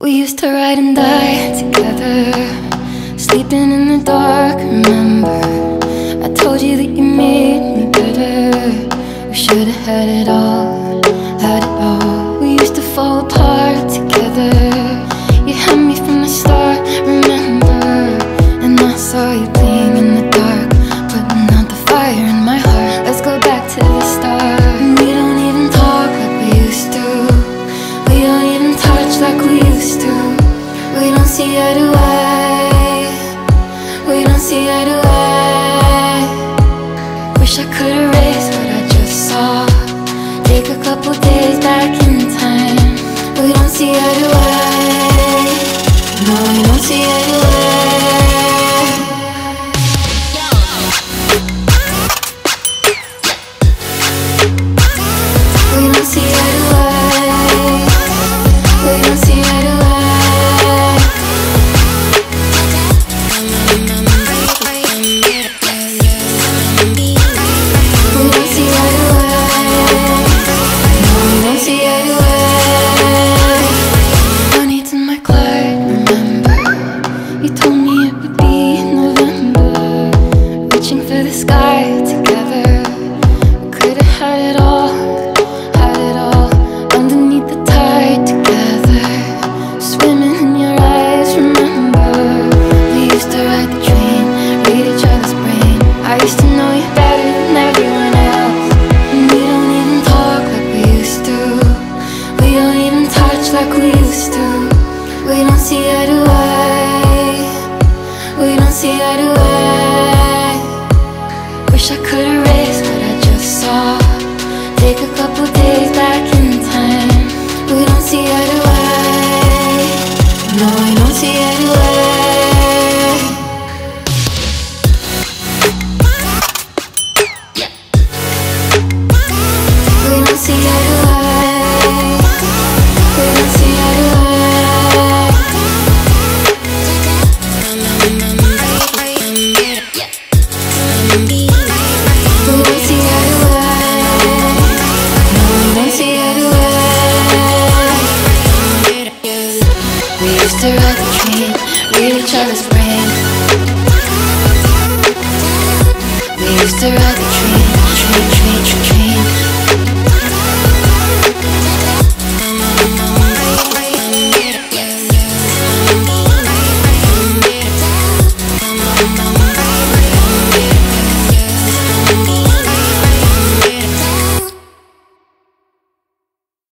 We used to ride and die together Sleeping in the dark, remember? I told you that you made me better. We should've had it all, had it all. We used to fall apart see eye to eye We don't see eye to eye Wish I could erase what I just saw Take a couple days back in time We don't see eye to eye No, we don't see eye to eye You told me it would be November. Reaching for the sky together. Could've had it all, had it all Underneath the tide together. Swimming in your eyes, remember. We used to ride the train, read each other's brain. I used to know you better than everyone else. And we don't even talk like we used to. We don't even touch like we used to. We don't see eye to Wish I could after all the pain, reach other's